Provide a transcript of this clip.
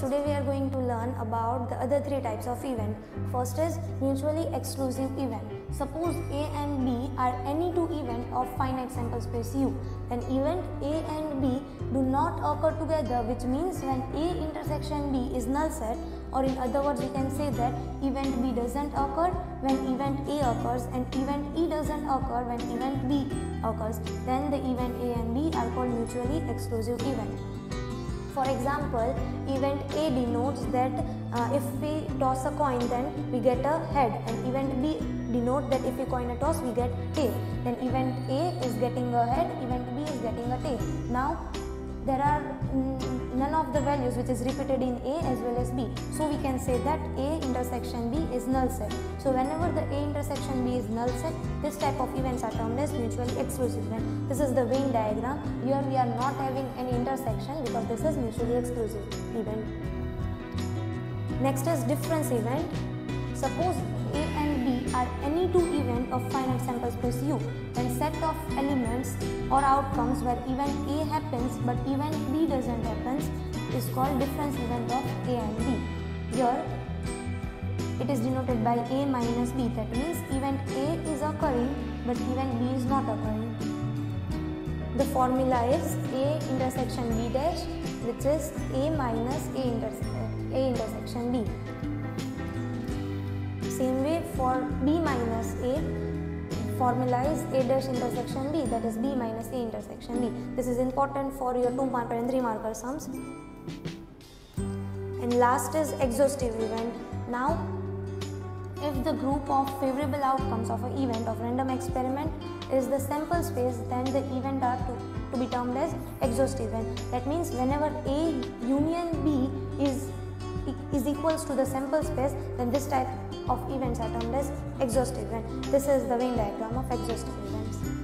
today we are going to learn about the other three types of event. First is mutually exclusive event. Suppose A and B are any two event of finite sample space U. Then event A and B do not occur together which means when A intersection B is null set or in other words we can say that event B doesn't occur when event A occurs and event E doesn't occur when event B occurs. Then the event A and B are called mutually exclusive event. For example, event A denotes that uh, if we toss a coin then we get a head and event B denotes that if we coin a toss we get tail. Then event A is getting a head, event B is getting a tail. Now there are mm, none of the values which is repeated in A as well as B. So we can say that A intersection B is null set. So whenever the A intersection B is null set, this type of events are termed as mutually exclusive event. This is the Venn diagram. Here we are not having any intersection because this is mutually exclusive event. Next is difference event. Suppose Are any two event of finite sample space U, then set of elements or outcomes where event A happens but event B doesn't happen is called difference event of A and B. Here it is denoted by A minus B that means event A is occurring but event B is not occurring. The formula is A intersection B dash which is A minus A, interse A intersection B. Same way for B minus A, formula is A dash intersection B that is B minus A intersection B. This is important for your 2 marker and 3 marker sums. And last is exhaustive event. Now if the group of favorable outcomes of an event of random experiment is the sample space then the event are to, to be termed as exhaustive event. That means whenever A union B is is equals to the sample space then this type of events are termed as exhaustive event. This is the Venn diagram of exhaustive events.